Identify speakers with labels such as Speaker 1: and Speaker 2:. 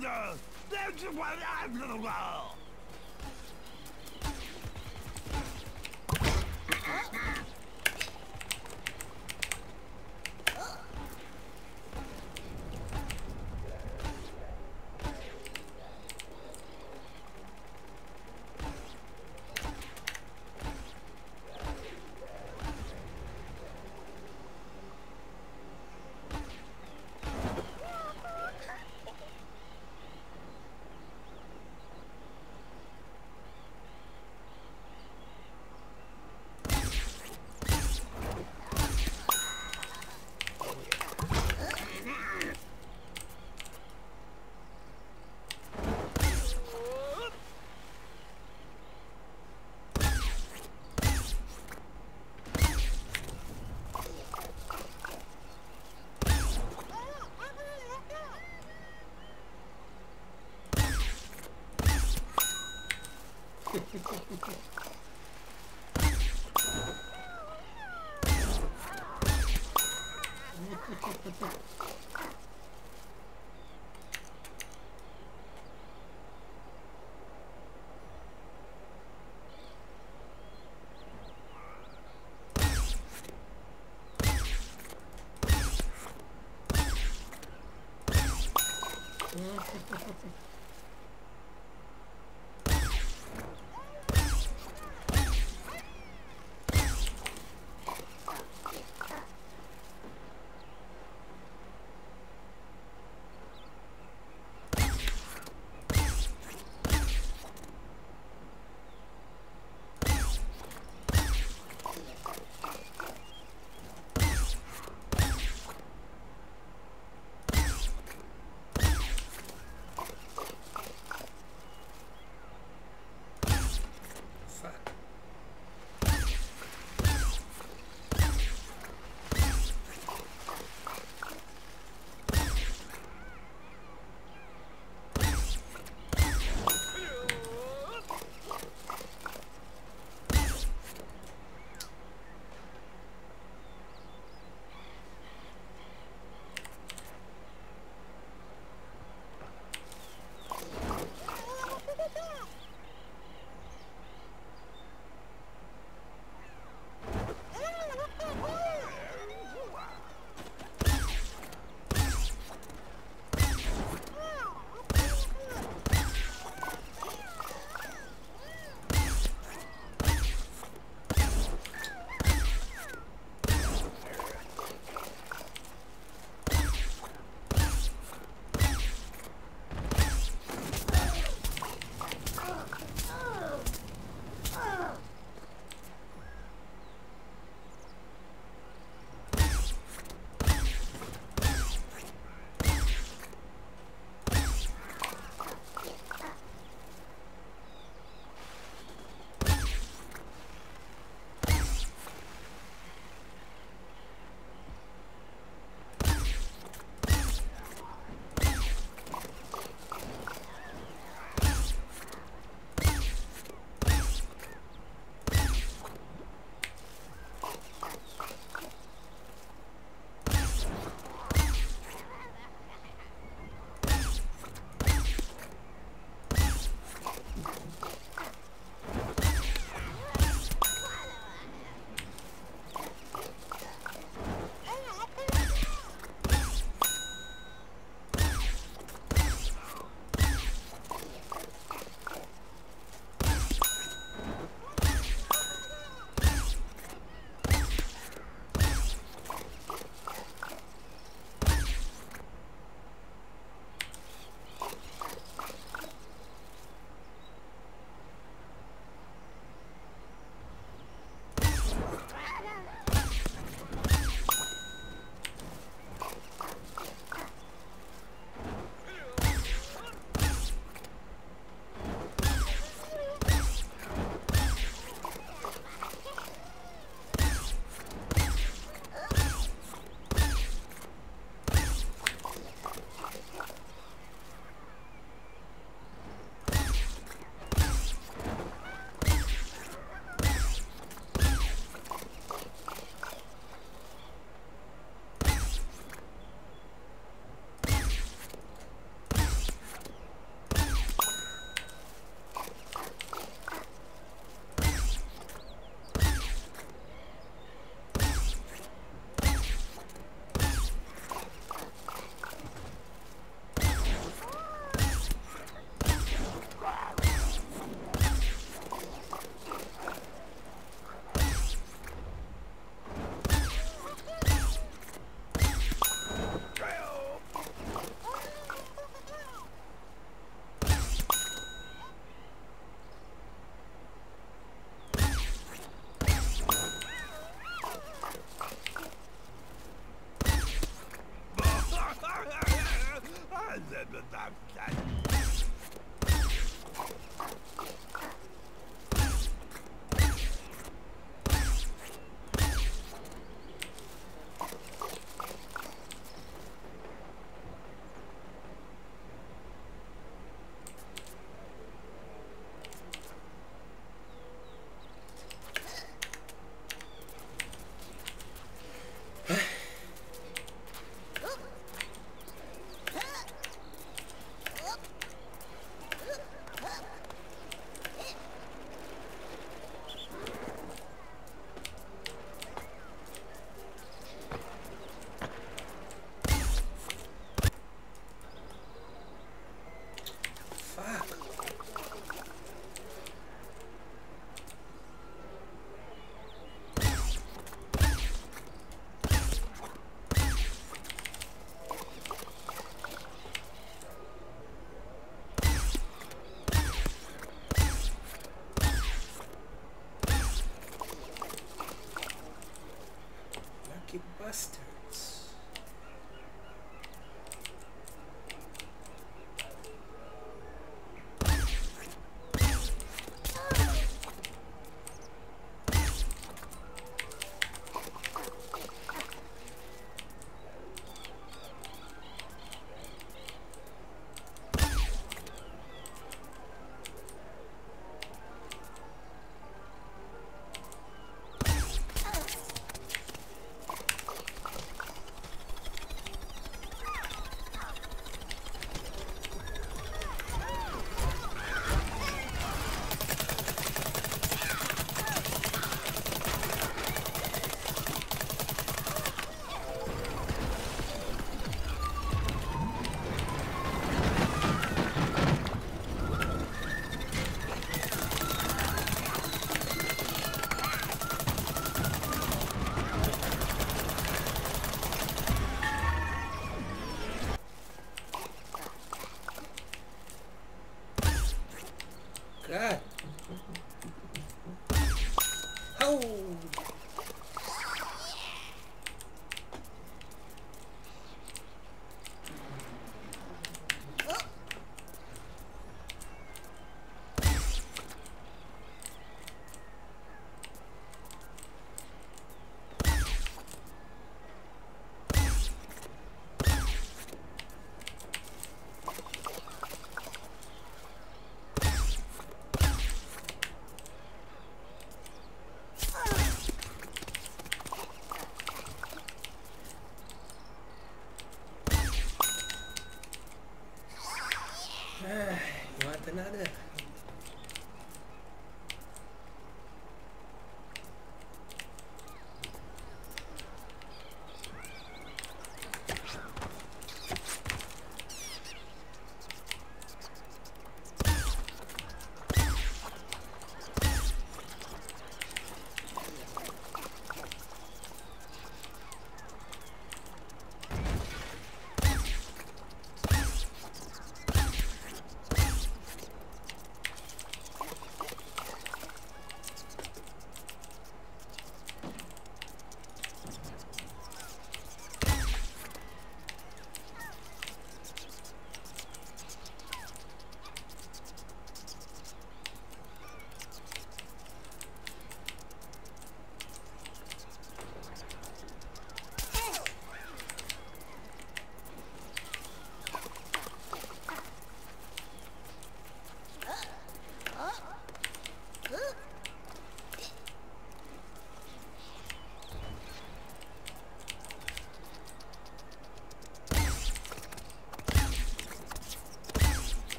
Speaker 1: Thunder! There's one I'm the world! Thank you.